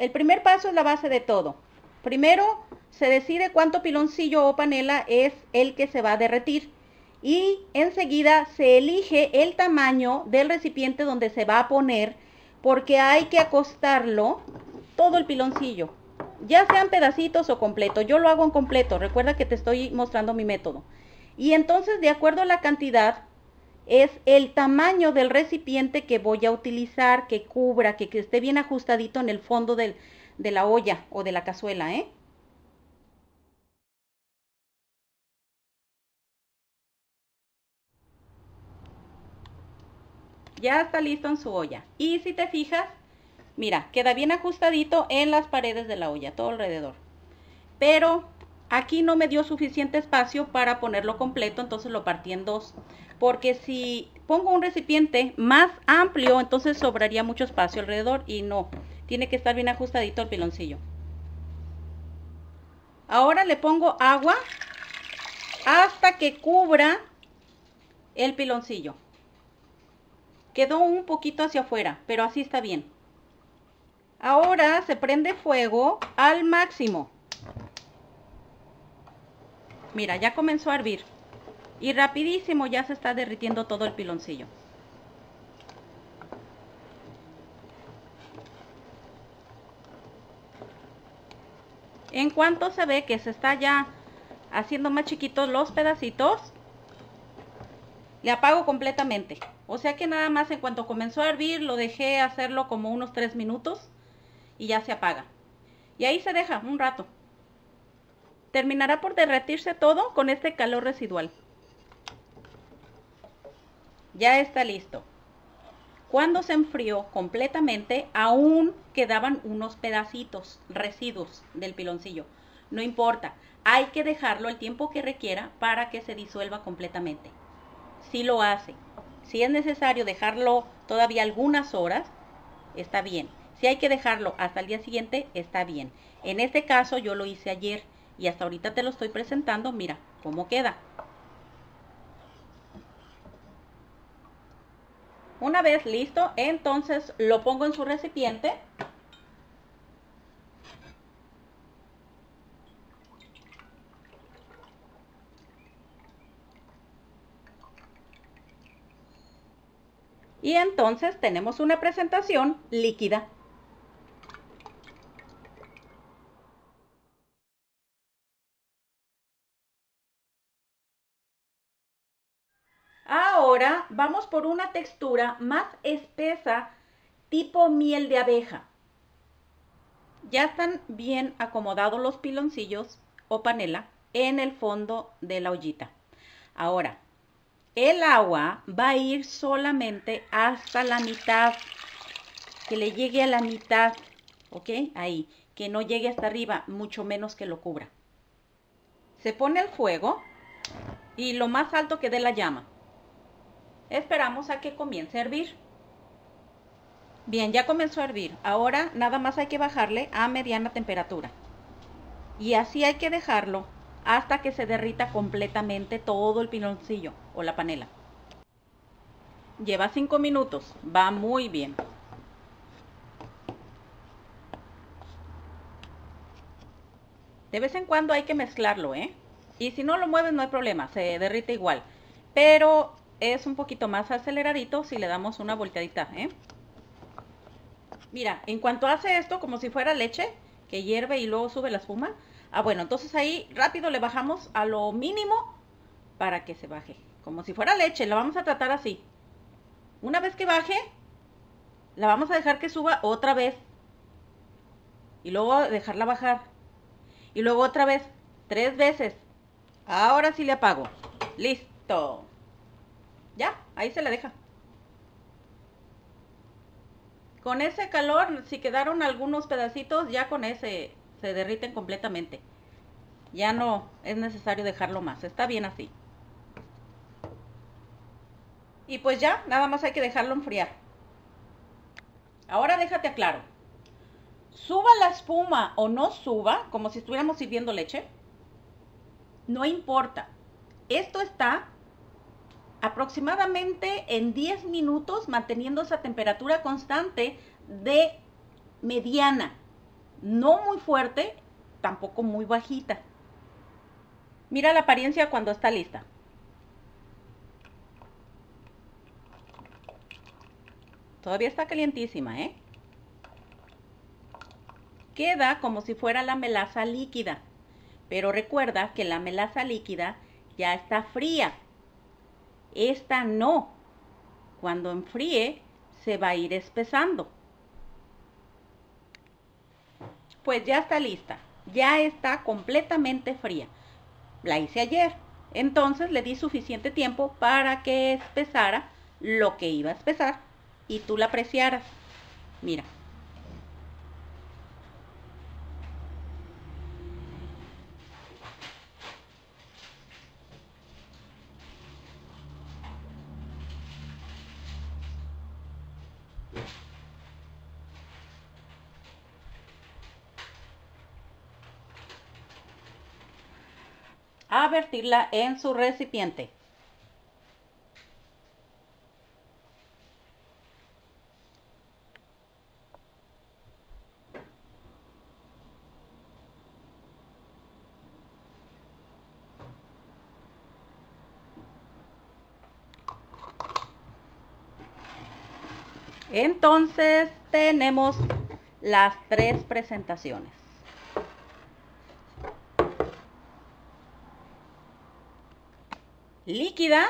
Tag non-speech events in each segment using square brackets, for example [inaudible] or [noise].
El primer paso es la base de todo. Primero se decide cuánto piloncillo o panela es el que se va a derretir y enseguida se elige el tamaño del recipiente donde se va a poner porque hay que acostarlo todo el piloncillo, ya sean pedacitos o completo. Yo lo hago en completo, recuerda que te estoy mostrando mi método. Y entonces, de acuerdo a la cantidad, es el tamaño del recipiente que voy a utilizar, que cubra, que, esté bien ajustadito en el fondo del, de la olla o de la cazuela, ¿eh? Ya está listo en su olla. Y si te fijas, mira, queda bien ajustadito en las paredes de la olla, todo alrededor. Pero aquí no me dio suficiente espacio para ponerlo completo, entonces lo partí en dos. Porque si pongo un recipiente más amplio, entonces sobraría mucho espacio alrededor y no. Tiene que estar bien ajustadito el piloncillo. Ahora le pongo agua hasta que cubra el piloncillo. Quedó un poquito hacia afuera, pero así está bien. Ahora se prende fuego al máximo. Mira, ya comenzó a hervir. Y rapidísimo ya se está derritiendo todo el piloncillo. En cuanto se ve que se está ya haciendo más chiquitos los pedacitos, le apago completamente. O sea que nada más en cuanto comenzó a hervir, lo dejé hacerlo como unos 3 minutos y ya se apaga. Y ahí se deja un rato. Terminará por derretirse todo con este calor residual. Ya está listo. Cuando se enfrió completamente, aún quedaban unos pedacitos, residuos del piloncillo. No importa, hay que dejarlo el tiempo que requiera para que se disuelva completamente. Si lo hace, si es necesario dejarlo todavía algunas horas, está bien. Si hay que dejarlo hasta el día siguiente, está bien. En este caso yo lo hice ayer y hasta ahorita te lo estoy presentando. Mira cómo queda. Una vez listo, entonces lo pongo en su recipiente. Y entonces tenemos una presentación líquida. Ahora vamos por una textura más espesa, tipo miel de abeja. Ya están bien acomodados los piloncillos o panela en el fondo de la ollita. Ahora, el agua va a ir solamente hasta la mitad, que le llegue a la mitad, ¿ok? Ahí, que no llegue hasta arriba, mucho menos que lo cubra. Se pone el fuego y lo más alto que dé la llama. Esperamos a que comience a hervir. Bien, ya comenzó a hervir. Ahora nada más hay que bajarle a mediana temperatura. Y así hay que dejarlo hasta que se derrita completamente todo el piloncillo o la panela. Lleva 5 minutos. Va muy bien. De vez en cuando hay que mezclarlo, ¿eh? Y si no lo mueves no hay problema, se derrite igual. Pero es un poquito más aceleradito si le damos una volteadita, ¿eh? Mira, en cuanto hace esto, como si fuera leche, que hierve y luego sube la espuma. Ah, bueno, entonces ahí rápido le bajamos a lo mínimo para que se baje. Como si fuera leche, la vamos a tratar así. Una vez que baje, la vamos a dejar que suba otra vez. Y luego dejarla bajar. Y luego otra vez, tres veces. Ahora sí le apago. Listo. Ya, ahí se la deja. Con ese calor, si quedaron algunos pedacitos, ya con ese se derriten completamente. Ya no es necesario dejarlo más, está bien así. Y pues ya, nada más hay que dejarlo enfriar. Ahora déjate aclaro. Suba la espuma o no suba, como si estuviéramos sirviendo leche, no importa. Esto está aproximadamente en 10 minutos manteniendo esa temperatura constante de mediana. no muy fuerte, tampoco muy bajita. Mira la apariencia cuando está lista. Todavía está calientísima, ¿eh? Queda como si fuera la melaza líquida. Pero recuerda que la melaza líquida ya está fría. Esta no. Cuando enfríe, se va a ir espesando. Pues ya está lista. Ya está completamente fría. La hice ayer. Entonces le di suficiente tiempo para que espesara lo que iba a espesar y tú la apreciaras. Mira. A vertirla en su recipiente. Entonces tenemos las tres presentaciones. Líquida.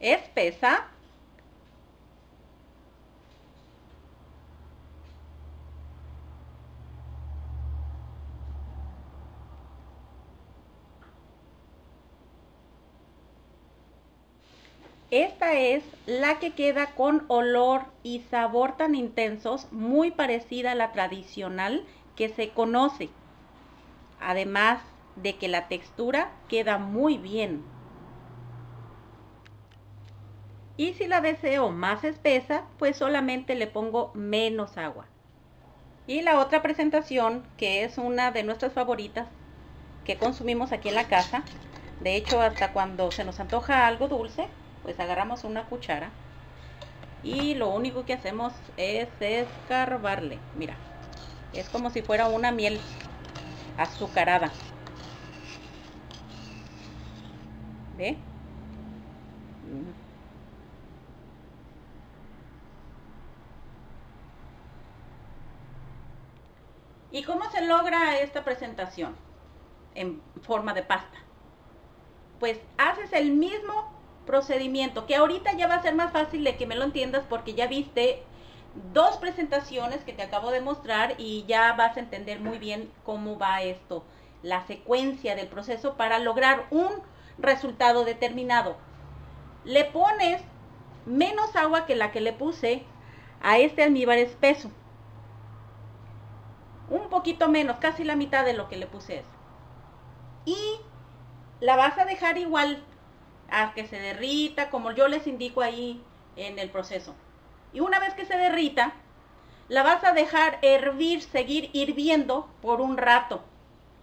Espesa. Esta es la que queda con olor y sabor tan intensos, muy parecida a la tradicional que se conoce. Además de que la textura queda muy bien. Y si la deseo más espesa, pues solamente le pongo menos agua. Y la otra presentación, que es una de nuestras favoritas, que consumimos aquí en la casa, de hecho hasta cuando se nos antoja algo dulce, pues agarramos una cuchara y lo único que hacemos es escarbarle. Mira, es como si fuera una miel azucarada. ¿Ve? ¿Y cómo se logra esta presentación en forma de pasta? Pues haces el mismo procedimiento, que ahorita ya va a ser más fácil de que me lo entiendas porque ya viste dos presentaciones que te acabo de mostrar y ya vas a entender muy bien cómo va esto, la secuencia del proceso para lograr un resultado determinado. Le pones menos agua que la que le puse a este almíbar espeso. Un poquito menos, casi la mitad de lo que le puse. Y la vas a dejar igual a que se derrita, como yo les indico ahí en el proceso. Y una vez que se derrita, la vas a dejar hervir, seguir hirviendo por un rato.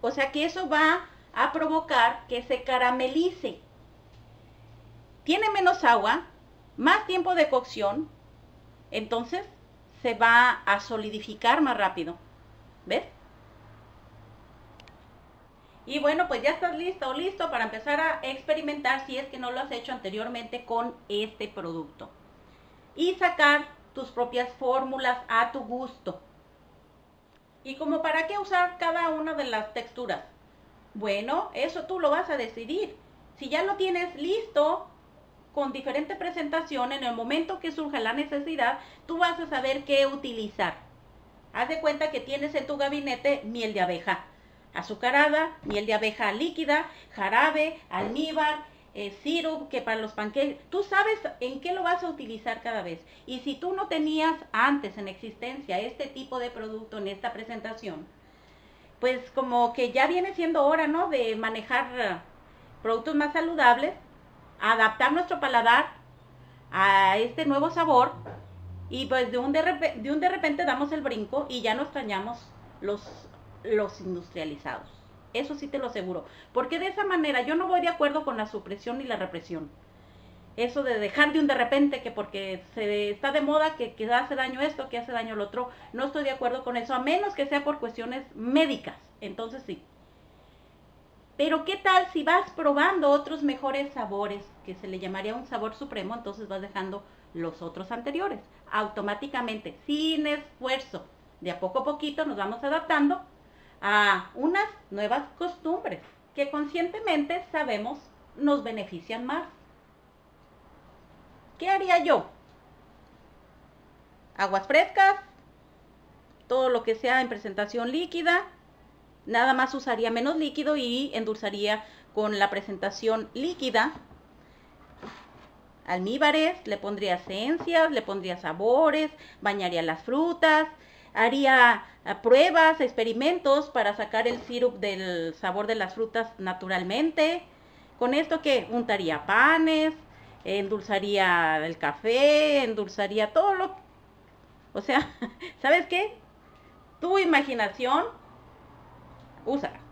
O sea que eso va a provocar que se caramelice. Tiene menos agua, más tiempo de cocción, entonces se va a solidificar más rápido. ¿Ves? Y bueno, pues ya estás listo o listo para empezar a experimentar si es que no lo has hecho anteriormente con este producto. Y sacar tus propias fórmulas a tu gusto. ¿Y como para qué usar cada una de las texturas? Bueno, eso tú lo vas a decidir. Si ya lo tienes listo con diferente presentación, en el momento que surja la necesidad, tú vas a saber qué utilizar. Haz de cuenta que tienes en tu gabinete miel de abeja azucarada, miel de abeja líquida, jarabe, almíbar, eh, sirup, que para los panqueques, tú sabes en qué lo vas a utilizar cada vez. Y si tú no tenías antes en existencia este tipo de producto en esta presentación, pues como que ya viene siendo hora, ¿no? De manejar eh, productos más saludables, adaptar nuestro paladar a este nuevo sabor y pues de un de, de un de repente damos el brinco y ya no extrañamos los los industrializados. Eso sí te lo aseguro. Porque de esa manera yo no voy de acuerdo con la supresión ni la represión. Eso de dejar de un de repente que porque se está de moda que, que hace daño esto, que hace daño el otro, no estoy de acuerdo con eso, a menos que sea por cuestiones médicas. Entonces sí. Pero ¿qué tal si vas probando otros mejores sabores, que se le llamaría un sabor supremo, entonces vas dejando los otros anteriores, automáticamente, sin esfuerzo. De a poco a poquito nos vamos adaptando a unas nuevas costumbres que conscientemente sabemos nos benefician más. ¿Qué haría yo? Aguas frescas, todo lo que sea en presentación líquida, nada más usaría menos líquido y endulzaría con la presentación líquida. Almíbares, le pondría esencias, le pondría sabores, bañaría las frutas, haría ah, pruebas, experimentos para sacar el sirup del sabor de las frutas naturalmente. Con esto que untaría panes, endulzaría el café, endulzaría todo lo... O sea, [laughs] ¿sabes qué? Tu imaginación, úsala.